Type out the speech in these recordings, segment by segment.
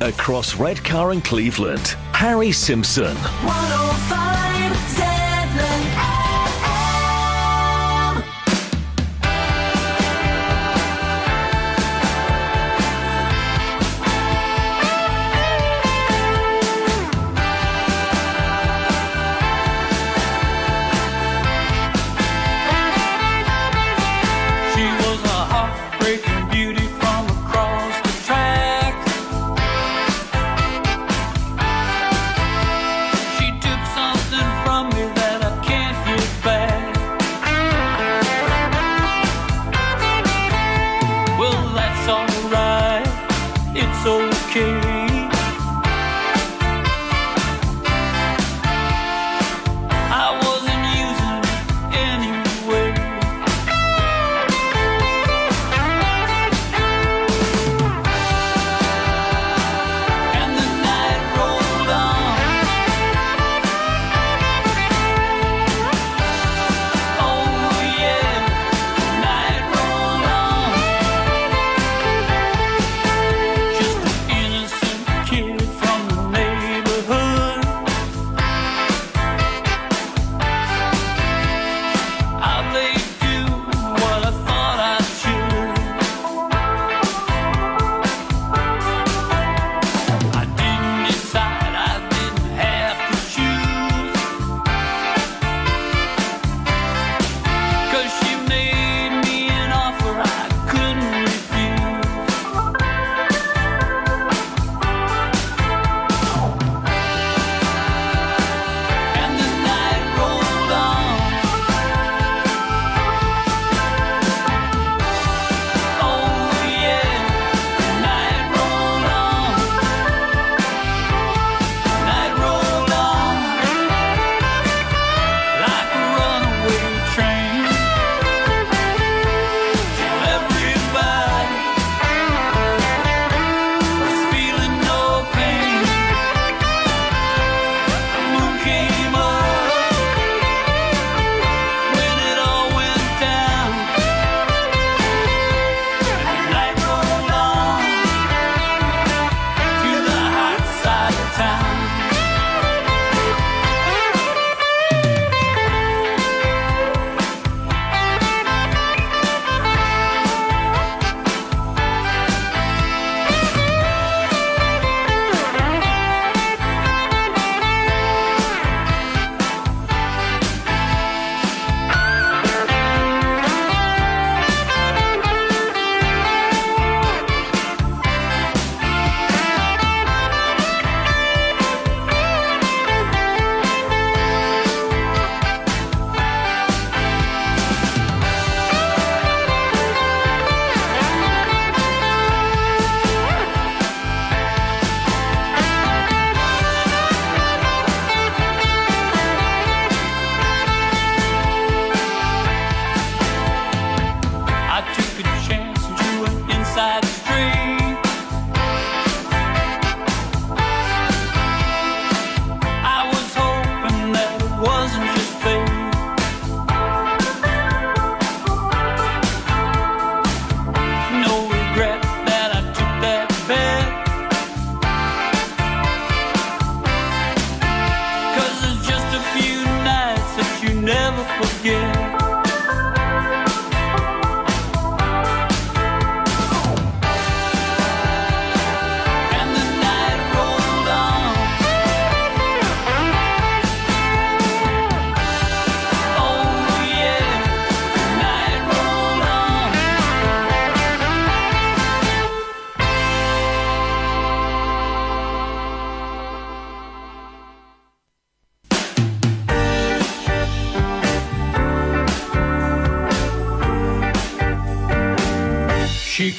across Redcar and Cleveland. Harry Simpson.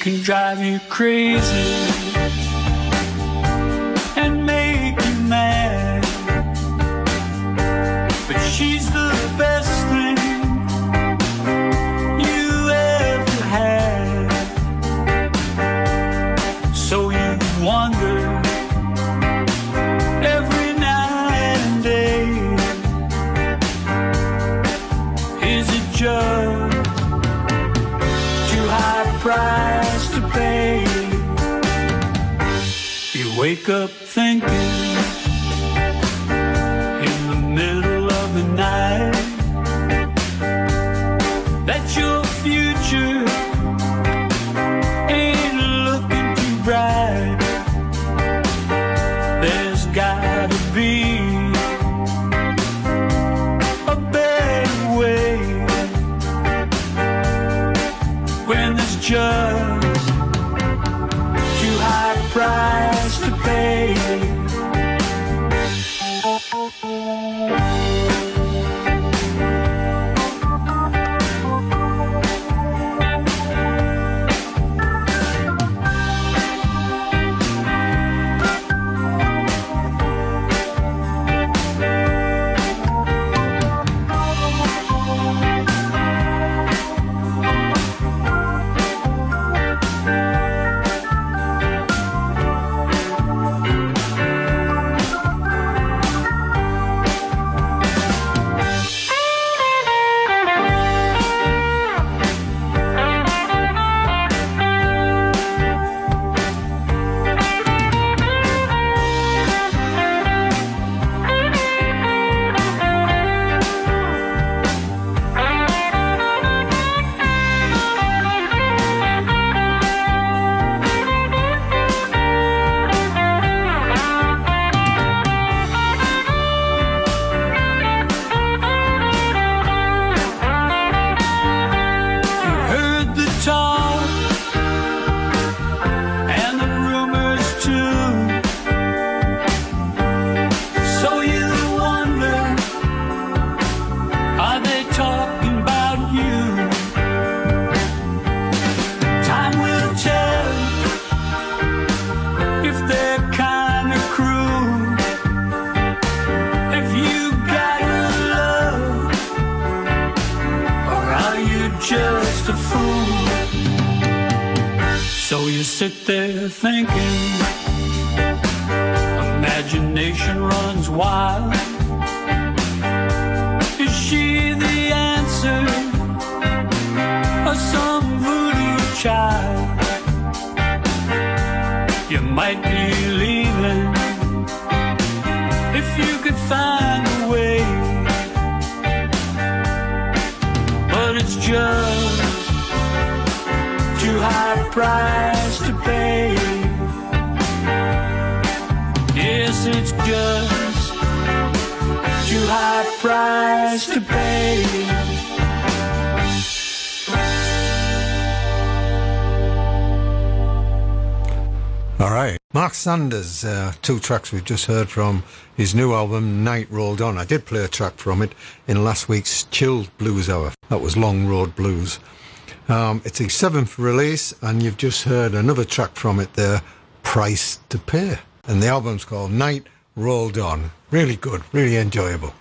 can drive you crazy and make you mad. But she's the best thing you ever had. So you wonder. Wake up thinking in the middle of the night that your future ain't looking too bright. There's gotta be just a fool? So you sit there thinking, imagination runs wild. Is she the answer or some voodoo child? You might be high price to pay. Yes, it's just too high price to pay. All right. Mark Sanders, uh, two tracks we've just heard from his new album, Night Rolled On. I did play a track from it in last week's Chilled Blues Hour. That was Long Road Blues. Um, it's his seventh release, and you've just heard another track from it there, Price to Pay. And the album's called Night Rolled On. Really good, really enjoyable.